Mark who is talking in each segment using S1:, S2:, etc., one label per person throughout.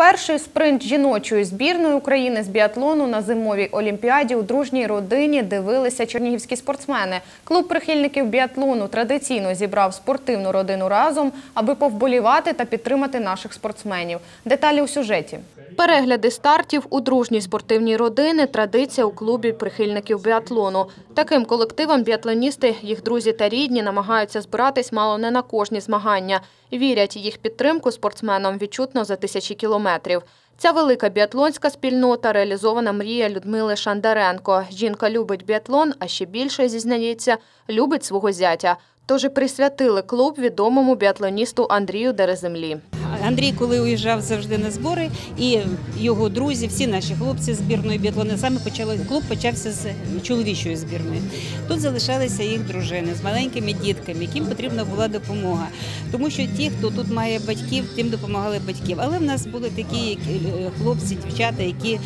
S1: Перший спринт жіночої збірної України з біатлону на зимовій олімпіаді у дружній родині дивилися чернігівські спортсмени. Клуб прихильників біатлону традиційно зібрав спортивну родину разом, аби повболівати та підтримати наших спортсменів. Деталі у сюжеті. Перегляди стартів у дружній спортивній родини – традиція у клубі прихильників біатлону. Таким колективом біатлоністи, їх друзі та рідні намагаються збиратись мало не на кожні змагання. Вірять, їх підтримку спортсменам відчутно за тисячі кілометрів. Ця велика біатлонська спільнота – реалізована мрія Людмили Шандаренко. Жінка любить біатлон, а ще більше, зізнається, любить свого зятя. Тож і присвятили клуб відомому біатлоністу Андрію Дереземлі.
S2: Андрій, коли уїжджав завжди на збори, і його друзі, всі наші хлопці збірної біатлони, саме почали клуб почався з чоловічої збірної. Тут залишалися їх дружини з маленькими дітками, яким потрібна була допомога. Тому що ті, хто тут має батьків, тим допомагали батьків. Але в нас були такі е, хлопці, дівчата, які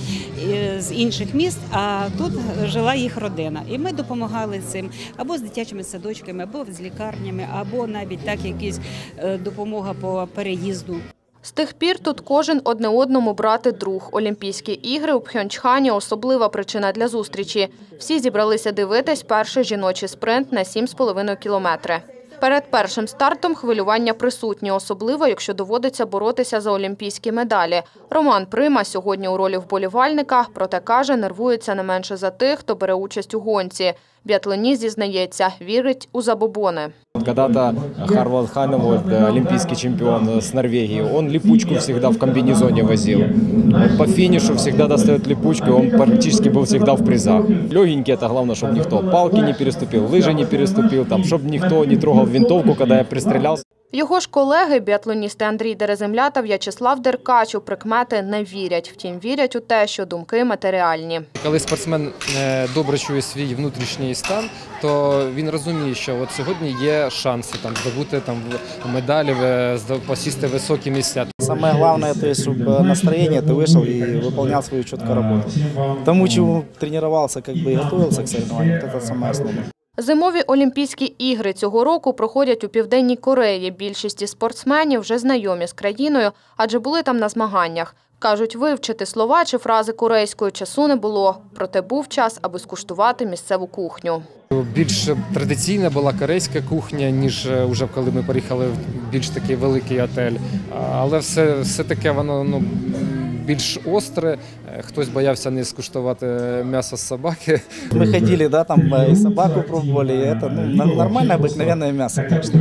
S2: е, з інших міст, а тут жила їх родина. І ми допомагали цим або з дитячими садочками, або з лікарнями, або навіть так якась е, допомога по переїзду.
S1: З тих пір тут кожен одне одному брати друг. Олімпійські ігри у Пхьончхані – особлива причина для зустрічі. Всі зібралися дивитись перший жіночий спринт на 7,5 кілометри. Перед першим стартом хвилювання присутні, особливо, якщо доводиться боротися за олімпійські медалі. Роман Прима сьогодні у ролі вболівальника, проте каже, нервується не менше за тих, хто бере участь у гонці. Біатлоніст зізнається, вірить у забобони.
S3: Когда-то Харвард Ханем, вот, э, олимпийский чемпион с Норвегии, он липучку всегда в комбинезоне возил. Вот По финишу всегда достает липучку, и он практически был всегда в призах. Легенький это главное, чтобы никто палки не переступил, лыжи не переступил, там, чтобы никто не трогал винтовку, когда я пристрелялся.
S1: Його ж колеги, біатлоністи Андрій Дереземля та В'ячеслав Деркач у прикмети не вірять. Втім, вірять у те, що думки матеріальні.
S4: Коли спортсмен е, добре чує свій внутрішній стан, то він розуміє, що от сьогодні є шанси там здобути там медалі, е, здо- посісти високі місця.
S5: Самое главное, то есть, чтобы настроение, ты вышел и выполнял свою четкую работу. К тому, чему тренировался, как бы и готовился к соревнованию, вот это самое основное.
S1: Зимові Олімпійські ігри цього року проходять у Південній Кореї. Більшість спортсменів вже знайомі з країною, адже були там на змаганнях. Кажуть, вивчити слова чи фрази корейською часу не було, проте був час, аби скуштувати місцеву кухню.
S4: Більш традиційна була корейська кухня, ніж е, уже коли ми переїхали в більш такий великий отель. Але все, все таке воно ну, більш остре. Е, Хтось боявся не скуштувати м'ясо з собаки.
S5: Мы ходили, да, там э, и собаку пробовали, и это ну, на- нормальное обыкновенное мясо, так что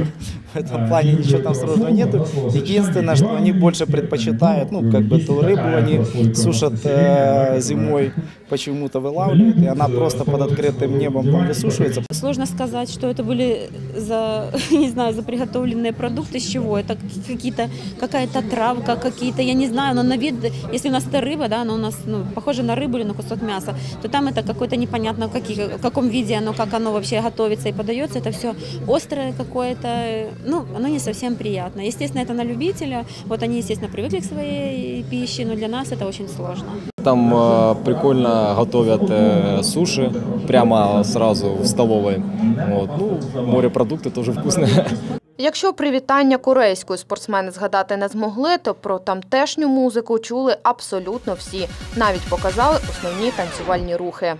S5: в этом плане ничего там сложного нету. Единственное, что они больше предпочитают, ну, как бы ту рыбу они сушат э, зимой, почему-то вылавливают, и она просто под открытым небом там высушивается.
S6: Сложно сказать, что это были за, не знаю, за приготовленные продукты, с чего. Это какие-то, какая-то травка, какие-то, я не знаю, но на вид, если у нас это рыба, да, она у нас ну, похоже на рыбу или на кусок мяса, то там это какое-то непонятно, в, каких, в каком виде оно, как оно вообще готовится и подается. Это все острое какое-то, ну, оно не совсем приятно. Естественно, это на любителя. Вот они, естественно, привыкли к своей пище, но для нас это очень сложно.
S3: Там э, прикольно готовят э, суши прямо сразу в столовой. Вот. Ну, морепродукты тоже вкусные.
S1: Якщо привітання корейською спортсмени згадати не змогли, то про тамтешню музику чули абсолютно всі. Навіть показали основні танцювальні рухи.